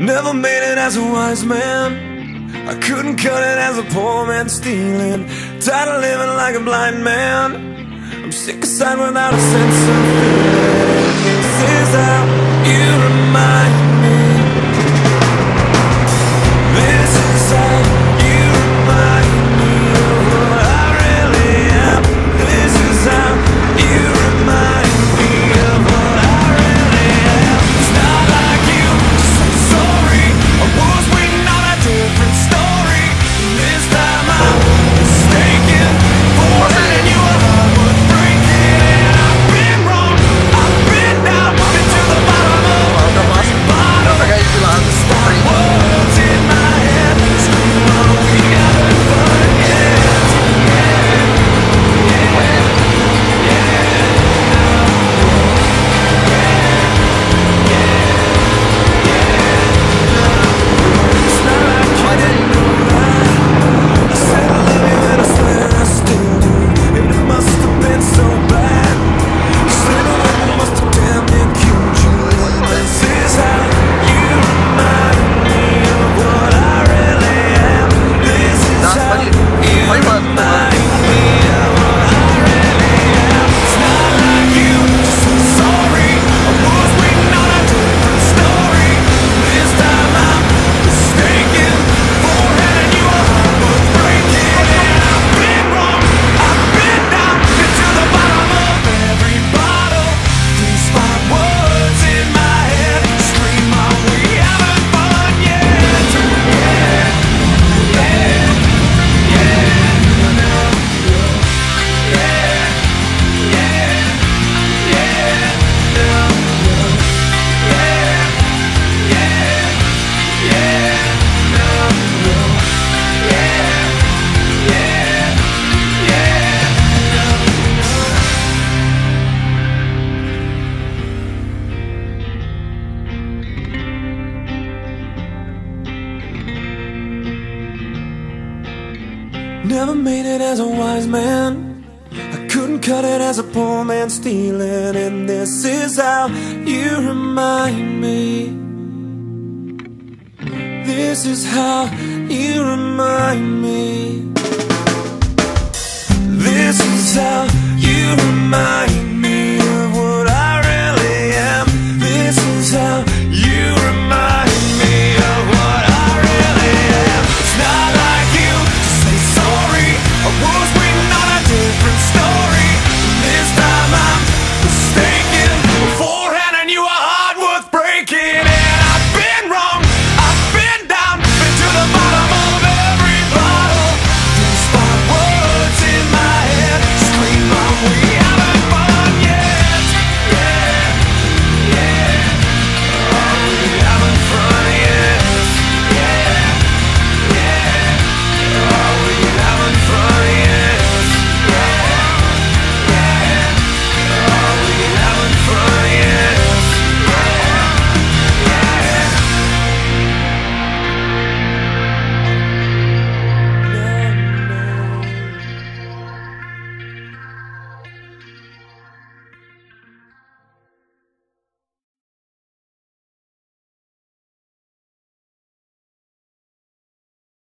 Never made it as a wise man. I couldn't cut it as a poor man stealing. Tired of living like a blind man. I'm sick of sight without a sense of feeling This is how Never made it as a wise man. I couldn't cut it as a poor man stealing. And this is how you remind me. This is how you remind me.